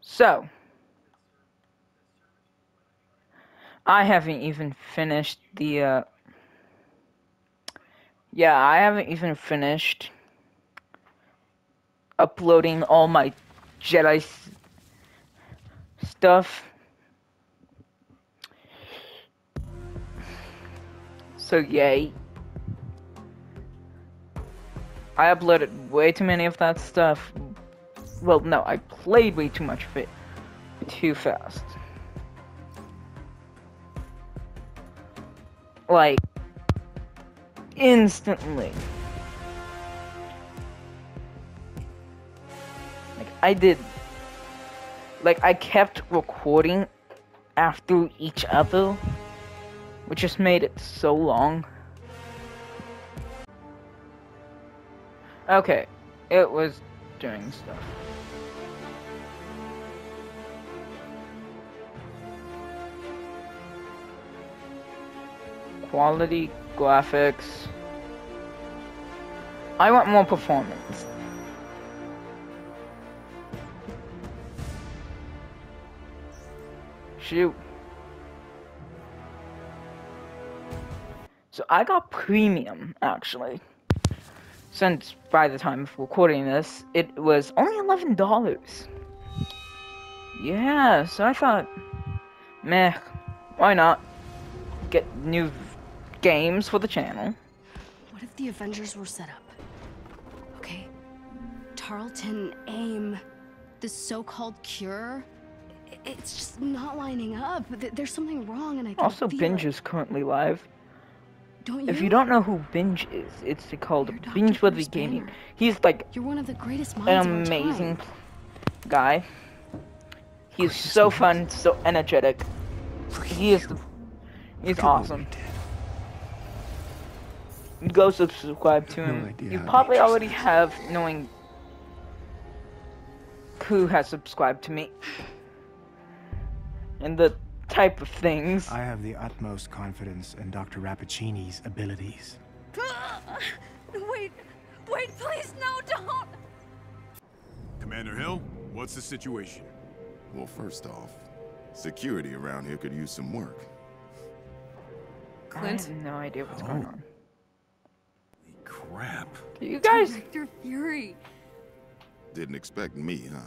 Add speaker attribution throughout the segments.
Speaker 1: So, I haven't even finished the, uh, yeah, I haven't even finished uploading all my Jedi stuff. So, yay. I uploaded way too many of that stuff. Well, no, I played way too much of it too fast. Like, instantly. Like, I did. Like, I kept recording after each other, which just made it so long. Okay, it was doing stuff. Quality, graphics. I want more performance. Shoot. So I got premium actually. Since by the time of recording this, it was only eleven dollars. Yeah, so I thought, meh, why not get new games for the channel?
Speaker 2: What if the Avengers were set up? Okay. Tarleton, AIM, the so-called cure. It's just not lining up. There's something wrong, and I can
Speaker 1: Also, Binge
Speaker 2: it.
Speaker 1: is currently live.
Speaker 2: Don't you?
Speaker 1: If you don't know who Binge is, it's called
Speaker 2: You're
Speaker 1: Binge Worthy
Speaker 2: the
Speaker 1: Gaming. He's like
Speaker 2: You're one of the greatest minds
Speaker 1: an amazing guy. He's so fun, so energetic. He is the, he's
Speaker 3: Look at what we
Speaker 1: awesome.
Speaker 3: Did.
Speaker 1: Go subscribe to
Speaker 3: I have no
Speaker 1: him. you probably already have, knowing who has subscribed to me. And the type of things.
Speaker 3: I have the utmost confidence in Dr. Rappaccini's abilities.
Speaker 2: Wait, wait, please, no, don't.
Speaker 4: Commander Hill, what's the situation?
Speaker 5: Well, first off, security around here could use some work.
Speaker 1: I have no idea what's oh. going on.
Speaker 4: Crap.
Speaker 1: You guys,
Speaker 2: Director Fury.
Speaker 5: Didn't expect me, huh?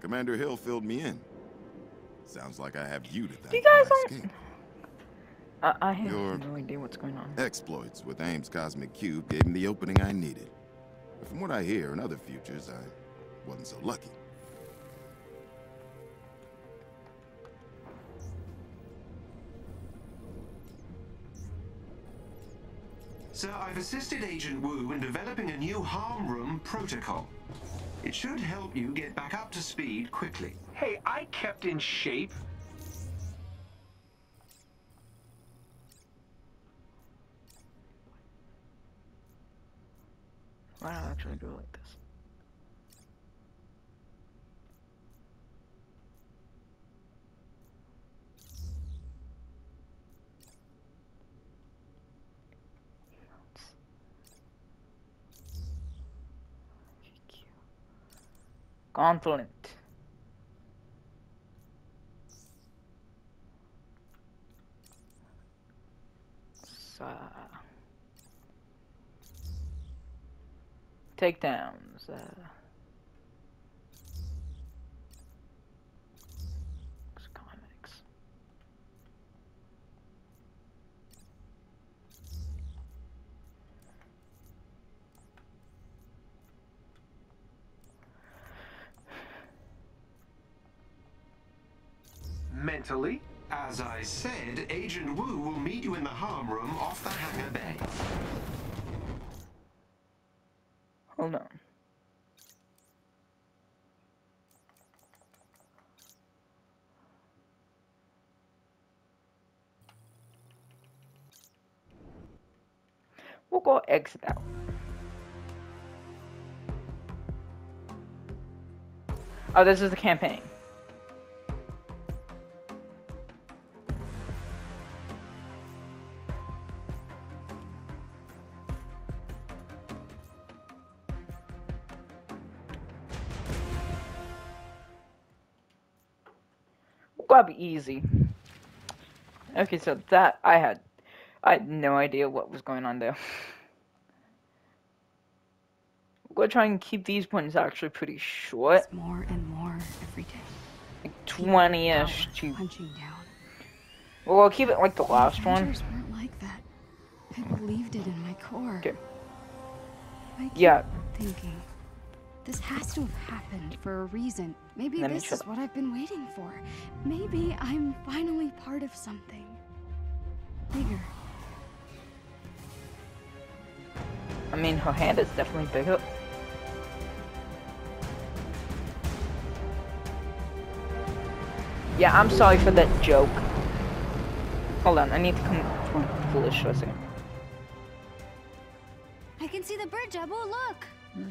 Speaker 5: Commander Hill filled me in. Sounds like I have you to thank
Speaker 1: You guys
Speaker 5: my
Speaker 1: don't-
Speaker 5: escape.
Speaker 1: I, I have
Speaker 5: You're-
Speaker 1: no idea what's going on.
Speaker 5: Exploits with AIM's Cosmic Cube gave me the opening I needed. But from what I hear in other futures, I wasn't so lucky.
Speaker 6: Sir, I've assisted Agent Wu in developing a new harm room protocol. It should help you get back up to speed quickly.
Speaker 7: Hey, I kept in shape.
Speaker 1: Why not actually do it like this? Gauntlet. Sa- Takedowns. Uh, comics.
Speaker 6: As I said, Agent Wu will meet you in the harm room off the hangar bay.
Speaker 1: Hold on. We'll go exit out. Oh, this is the campaign. Probably easy. Okay, so that I had, I had no idea what was going on there. We're trying to keep these ones actually pretty short,
Speaker 2: It's more and more every day.
Speaker 1: like 20-ish
Speaker 2: Power
Speaker 1: to.
Speaker 2: punching down.
Speaker 1: Well, we'll keep it like the last one.
Speaker 2: Weren't like that. I believed it in my core.
Speaker 1: Okay. Yeah.
Speaker 2: thinking. This has to have happened for a reason. Maybe
Speaker 1: Let
Speaker 2: this is what I've been waiting for. Maybe I'm finally part of something bigger.
Speaker 1: I mean, her hand is definitely bigger. Yeah, I'm sorry for that joke. Hold on, I need to come from foolish for a second.
Speaker 2: I can see the bird, Jabu. Look. Hmm.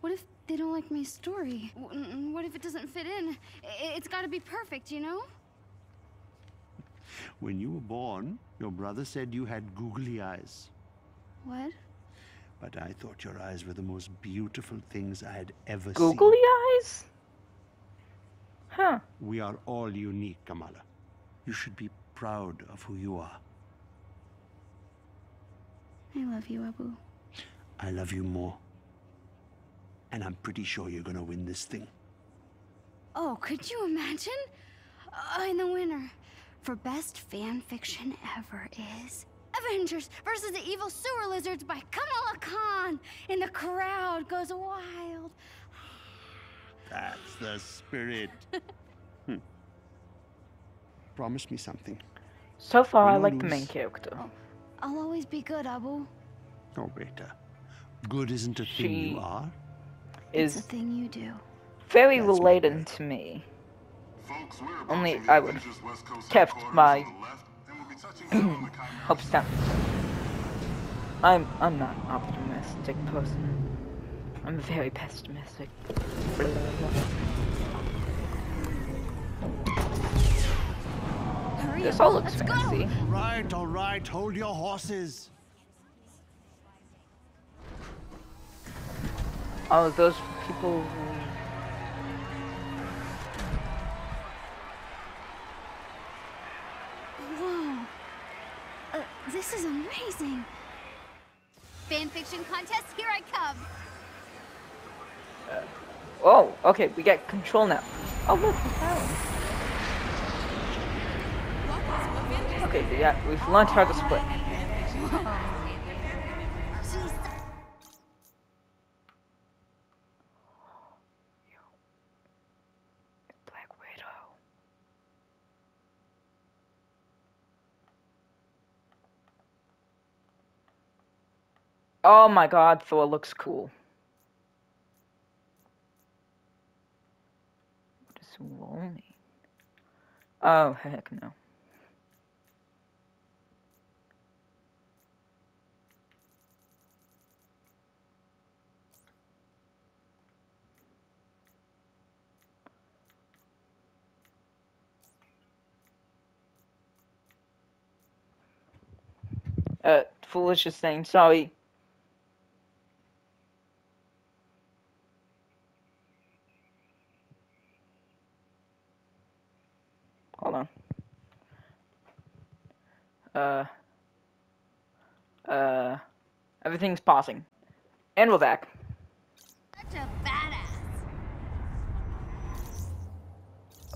Speaker 2: What if they don't like my story? What if it doesn't fit in? It's got to be perfect, you know?
Speaker 8: When you were born, your brother said you had googly eyes.
Speaker 2: What?
Speaker 8: But I thought your eyes were the most beautiful things I had ever
Speaker 1: Googly
Speaker 8: seen.
Speaker 1: Googly eyes? Huh.
Speaker 8: We are all unique, Kamala. You should be proud of who you are.
Speaker 2: I love you, Abu.
Speaker 8: I love you more. And I'm pretty sure you're gonna win this thing.
Speaker 2: Oh, could you imagine? Uh, and the winner for best fan fiction ever is Avengers versus the Evil Sewer Lizards by Kamala Khan. And the crowd goes wild.
Speaker 8: That's the spirit. Hmm. Promise me something.
Speaker 1: So far, I
Speaker 8: Win or
Speaker 1: like the main character.
Speaker 2: I'll always be good, Abu.
Speaker 8: Oh, Beta. Good isn't a thing you are.
Speaker 2: It's a thing you do.
Speaker 1: very
Speaker 8: That's
Speaker 1: related
Speaker 8: bad.
Speaker 1: to me.
Speaker 9: Folks, we're
Speaker 1: Only
Speaker 9: approaching
Speaker 1: I would
Speaker 9: Avengers West Coast
Speaker 1: kept my
Speaker 9: on the left, and we'll be touching down on the Chimera
Speaker 1: hopes down. I'm I'm not an optimistic person. I'm very pessimistic.
Speaker 2: Hurry
Speaker 1: This all looks
Speaker 2: let's go.
Speaker 1: fancy.
Speaker 8: All right, all right. Hold your horses.
Speaker 1: Oh, those people. who-
Speaker 2: Whoa. Uh, this is amazing. Fan fiction contest, here I come.
Speaker 1: Oh, okay, we get control now. Oh look. Okay, so yeah, we've learned how to split. Oh my god, Thor looks cool. What wall mean? Oh, heck no. Uh, Foolish is saying sorry. Hold on. Uh. Uh. Everything's pausing. And we're back.
Speaker 2: Such a badass.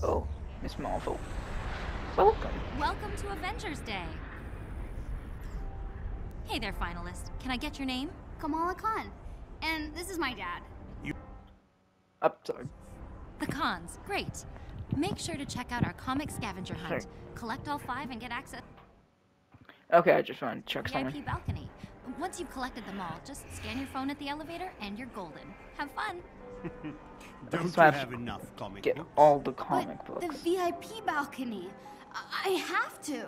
Speaker 1: Oh, Miss Marvel. Welcome.
Speaker 10: Welcome to Avengers Day. Hey there, finalist. Can I get your name?
Speaker 2: Kamala Khan. And this is my dad. You.
Speaker 1: Up, sorry.
Speaker 10: The Cons. Great. Make sure to check out our comic scavenger hunt.
Speaker 1: Sorry.
Speaker 10: Collect all five and get access
Speaker 1: Okay, I just wanted to check
Speaker 10: to
Speaker 1: something.
Speaker 10: VIP balcony. Once you've collected them all, just scan your phone at the elevator and you're golden. Have fun.
Speaker 8: Don't
Speaker 1: so I
Speaker 8: you
Speaker 1: have
Speaker 8: have
Speaker 1: to
Speaker 8: enough comic
Speaker 1: Get
Speaker 8: books?
Speaker 1: all the
Speaker 2: But
Speaker 1: comic
Speaker 2: the. VIP balcony. I I have to.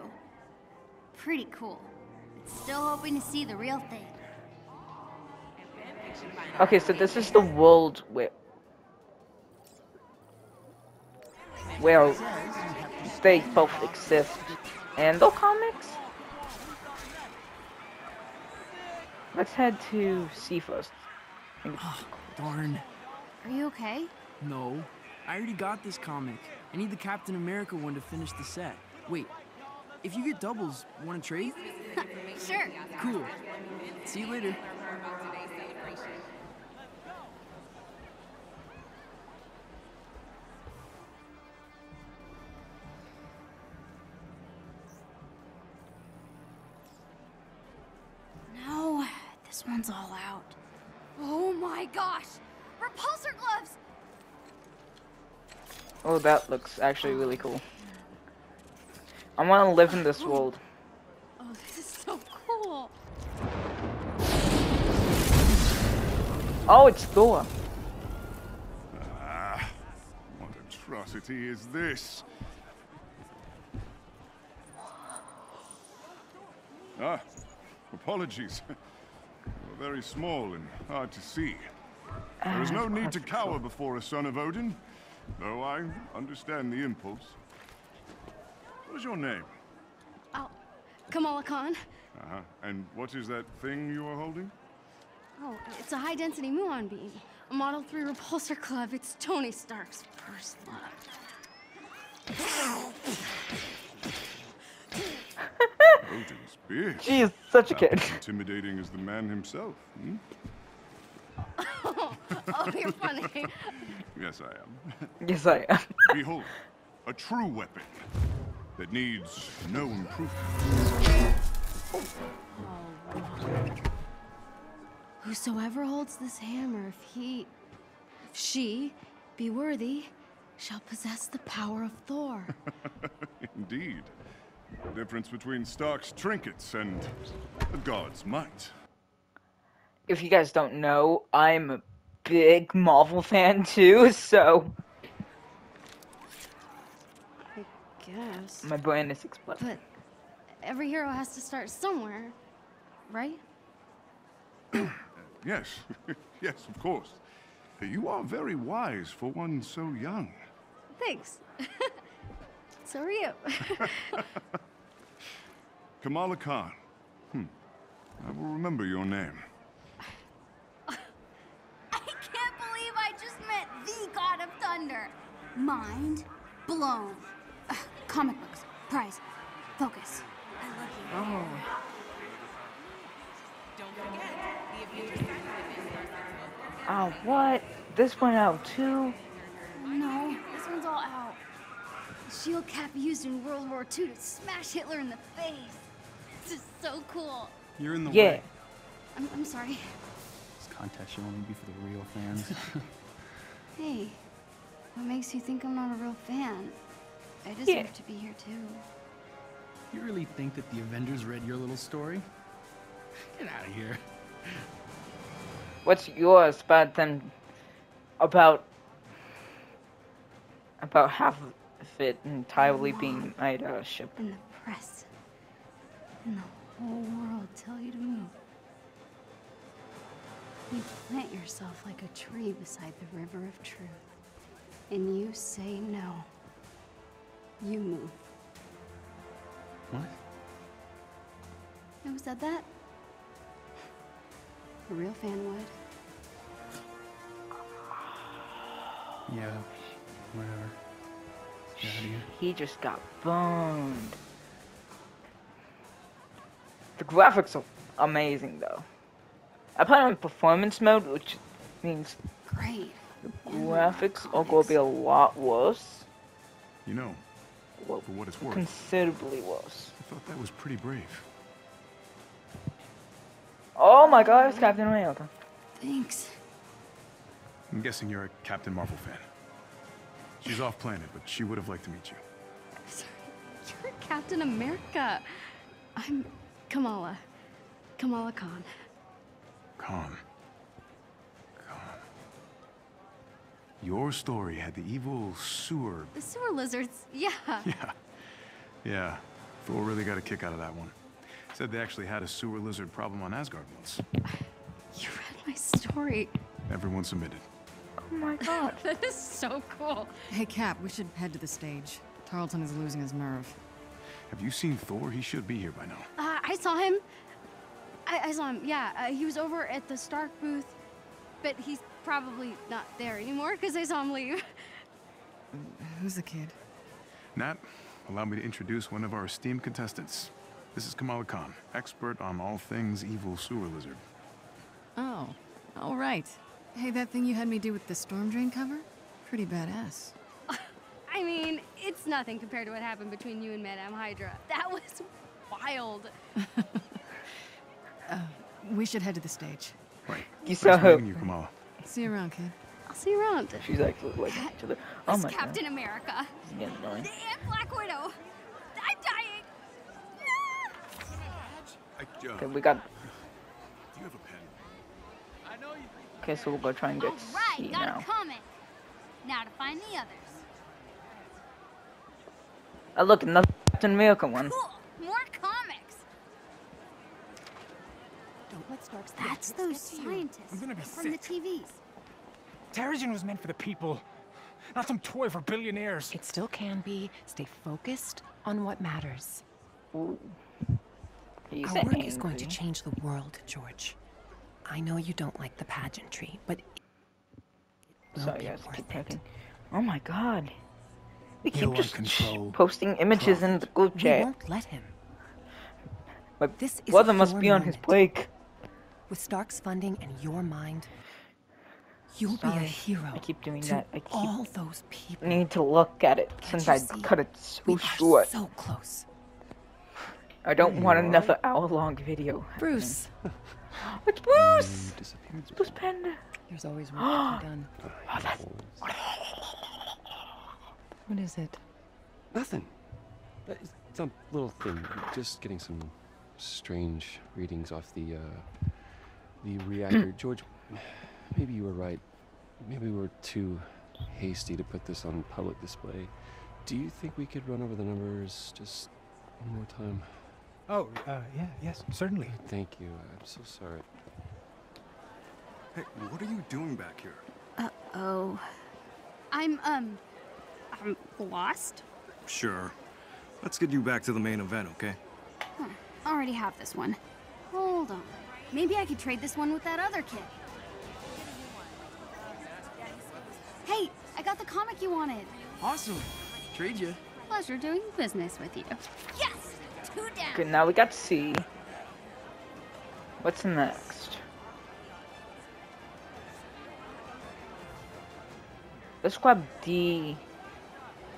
Speaker 10: pretty cool. But still hoping to see the real thing.
Speaker 1: Okay, so this is the world where where they both exist. And the comics. Let's head to C first.
Speaker 11: Darn.
Speaker 2: Are you okay?
Speaker 11: No. I already got this comic. I need the Captain America one to finish the set. Wait, if you get doubles, want to trade?
Speaker 10: Sure.
Speaker 11: Cool. See you later.
Speaker 10: This all out. Oh my gosh! Repulsor gloves!
Speaker 1: Oh, that looks actually really cool. I want to live in this world.
Speaker 2: Oh, this is so cool.
Speaker 1: Oh, it's Thor.
Speaker 9: Ah, what atrocity is this? Ah, apologies. You're very small and hard to see. There is no need to cower before a son of Odin, though I understand the impulse. What is your name?
Speaker 2: Oh, Kamala Khan.
Speaker 9: Uh-huh. And what is that thing you are holding?
Speaker 2: Oh, it's a high-density muon beam. A Model 3 repulsor club. It's Tony Stark's first love.
Speaker 9: Odin's beard.
Speaker 1: She is such a kid.
Speaker 9: Intimidating as the man himself. Hmm?
Speaker 2: oh, you're funny.
Speaker 9: Yes, I am.
Speaker 1: Yes, I am.
Speaker 9: Behold, a true weapon that needs no improvement.
Speaker 2: Whosoever holds this hammer, if he, if she be worthy, shall possess the power of Thor.
Speaker 9: Indeed. The difference between Stark's trinkets and the god's might.
Speaker 1: If you guys don't know, I'm a big Marvel fan too, so
Speaker 2: I guess.
Speaker 1: my brain is exploding.
Speaker 2: But every hero has to start somewhere, right?
Speaker 9: Yes, yes, of course. You are very wise for one so young.
Speaker 2: Thanks. so are you.
Speaker 9: Kamala Khan. Hmm. I will remember your name.
Speaker 10: I can't believe I just met the God of Thunder. Mind blown. Ugh, comic books, prize, focus. I love you.
Speaker 1: Oh. Oh, what? This went out too?
Speaker 2: no, this one's all out. Shield cap used in World War II to smash Hitler in the face. This is so cool.
Speaker 12: You're in the
Speaker 1: Yeah.
Speaker 12: way.
Speaker 2: I'm, I'm sorry.
Speaker 12: This contest should only be for the real fans.
Speaker 2: Hey, what makes you think I'm not a real fan? I deserve
Speaker 1: Yeah.
Speaker 2: to be here too.
Speaker 12: you really think that the Avengers read your little story? Get out of here.
Speaker 1: What's yours about them? About about half of it entirely being made out uh, of ship.
Speaker 2: And the press. And the whole world tell you to move. You plant yourself like a tree beside the river of truth. And you say no. You move.
Speaker 12: What?
Speaker 2: Who said that? A real fan would.
Speaker 12: Yeah, whatever.
Speaker 1: He just got boned. The graphics are amazing though. I put it on performance mode, which means
Speaker 2: Great.
Speaker 1: the graphics are going to be a lot worse.
Speaker 9: You know,
Speaker 1: Well,
Speaker 9: for what it's worth,
Speaker 1: considerably worse.
Speaker 9: I thought that was pretty brave.
Speaker 1: Oh my god, it's Captain America.
Speaker 2: Thanks.
Speaker 9: I'm guessing you're a Captain Marvel fan. She's off planet, but she would have liked to meet you.
Speaker 2: Sorry, You're Captain America. I'm Kamala. Kamala Khan.
Speaker 9: Khan. Khan. Your story had the evil sewer.
Speaker 2: The sewer lizards. Yeah.
Speaker 9: Yeah. Yeah. Thor really got a kick out of that one.
Speaker 4: Said they actually had a sewer lizard problem on Asgard once.
Speaker 2: You read my story.
Speaker 4: Everyone submitted.
Speaker 1: Oh my god.
Speaker 2: that is so cool.
Speaker 13: Hey, Cap, we should head to the stage. Tarleton is losing his nerve.
Speaker 4: Have you seen Thor? He should be here by now.
Speaker 2: Uh, I saw him. I, I saw him, yeah. Uh, he was over at the Stark booth, but he's probably not there anymore because I saw him leave.
Speaker 13: Who's the kid?
Speaker 4: Nat, allow me to introduce one of our esteemed contestants. This is Kamala Khan, expert on all things evil sewer lizard.
Speaker 13: Oh, all right. Hey, that thing you had me do with the storm drain cover? Pretty badass.
Speaker 2: I mean, it's nothing compared to what happened between you and Madame Hydra. That was wild.
Speaker 13: Uh, we should head to the stage.
Speaker 4: Right.
Speaker 1: You saw her.
Speaker 4: you, Kamala.
Speaker 13: See you around, kid.
Speaker 2: I'll see you around.
Speaker 1: She's actually like to the. Oh
Speaker 10: It's
Speaker 1: my god.
Speaker 10: Captain America.
Speaker 1: This is getting annoying.
Speaker 10: And Black Widow. I'm dying.
Speaker 4: I,
Speaker 1: Okay, we got.
Speaker 4: Do you have a pen?
Speaker 1: Okay, so we'll go try and get
Speaker 10: All right,
Speaker 1: C
Speaker 10: got
Speaker 1: now.
Speaker 10: a. Now to find the others.
Speaker 1: Oh look, another Captain America one.
Speaker 10: Cool. More comics.
Speaker 14: Don't let Stark's
Speaker 10: That's those scientists
Speaker 3: I'm gonna be
Speaker 10: from the TVs.
Speaker 3: Terrigen was meant for the people, not some toy for billionaires.
Speaker 14: It still can be. Stay focused on what matters.
Speaker 1: Ooh. He's
Speaker 14: Our work is going to change the world, George. I know you don't like the pageantry, but it will
Speaker 1: Sorry, guys, keep typing. Oh my god. We
Speaker 8: You
Speaker 1: keep
Speaker 8: want
Speaker 1: just
Speaker 8: control.
Speaker 1: posting images in the group
Speaker 14: We won't let him.
Speaker 1: My
Speaker 14: This is
Speaker 1: brother must
Speaker 14: your
Speaker 1: be on his
Speaker 14: moment.
Speaker 1: break.
Speaker 14: With Stark's funding and your mind, you'll be a
Speaker 1: Sorry,
Speaker 14: hero.
Speaker 1: I keep doing
Speaker 14: to
Speaker 1: that. I keep
Speaker 14: all those people.
Speaker 1: need to look at it since I
Speaker 14: see?
Speaker 1: cut it so
Speaker 14: We are
Speaker 1: short.
Speaker 14: so close.
Speaker 1: I don't want another hour-long video.
Speaker 14: Bruce,
Speaker 1: It's Bruce. Bruce Banner.
Speaker 14: there's always work to be done.
Speaker 1: Oh, that's
Speaker 14: What is it?
Speaker 15: Nothing. It's it's a little thing. Just getting some strange readings off the uh, the reactor. George, maybe you were right. Maybe we were too hasty to put this on public display. Do you think we could run over the numbers just one more time?
Speaker 3: Oh, uh, yeah, yes, certainly.
Speaker 15: Thank you. I'm so sorry.
Speaker 4: Hey, what are you doing back here?
Speaker 10: Uh-oh. I'm, um, I'm lost.
Speaker 16: Sure. Let's get you back to the main event, okay?
Speaker 10: Huh. Already have this one. Hold on. Maybe I could trade this one with that other kid. Hey, I got the comic you wanted.
Speaker 11: Awesome. Trade you.
Speaker 10: Pleasure doing business with you. Yes! Two down!
Speaker 1: good. Now we got C. What's next? Let's grab D,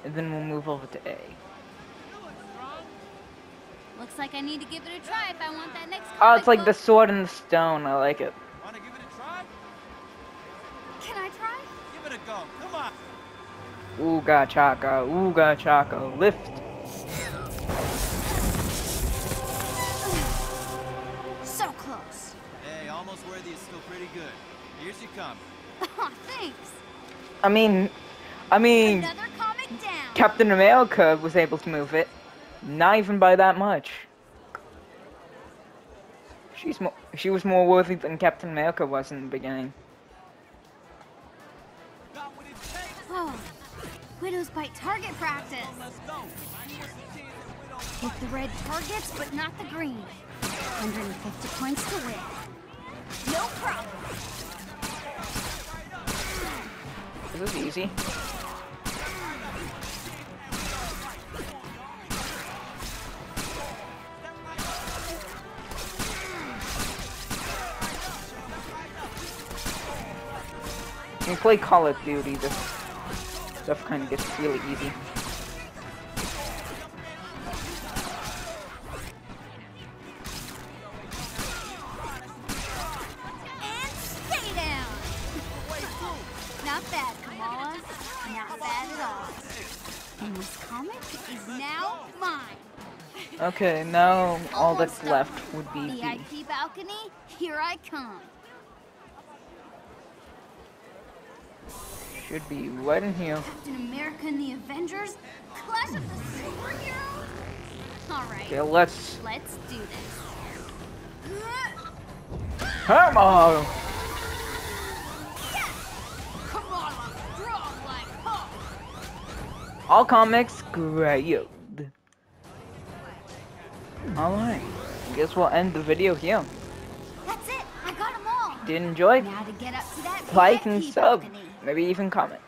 Speaker 1: and then we'll move over to A.
Speaker 10: Looks like I need to give it a try if I want that next
Speaker 1: Oh, it's like the sword and the stone. I like it.
Speaker 10: Can I try?
Speaker 17: Give it a go. Come on.
Speaker 1: Ooga chaka, ooga chaka, lift.
Speaker 17: Hey, almost worthy is still pretty good. Here's your comic.
Speaker 10: Aw, thanks.
Speaker 1: I mean, I mean,
Speaker 10: Another comic down.
Speaker 1: Captain America was able to move it. Not even by that much. She's more, she was more worthy than Captain America was in the beginning.
Speaker 10: Oh, Widow's Bite target practice. Hit the red targets, but not the green. 150 points to win. No problem.
Speaker 1: This is easy. You play Call of Duty, this stuff kind of gets really easy. Okay, now all that's left would be.
Speaker 10: VIP balcony, here I come.
Speaker 1: Should be right in here.
Speaker 10: Captain America and the Avengers? Clash of the Superheroes? Alright.
Speaker 1: Okay, let's
Speaker 10: Let's do this. Come on, I'm strong like Hulk.
Speaker 1: All comics great. Alright. Guess we'll end the video here.
Speaker 10: That's it. I got them all.
Speaker 1: Did you enjoy?
Speaker 10: Now to get up to that
Speaker 1: Like and sub.
Speaker 10: balcony.
Speaker 1: Maybe even comment.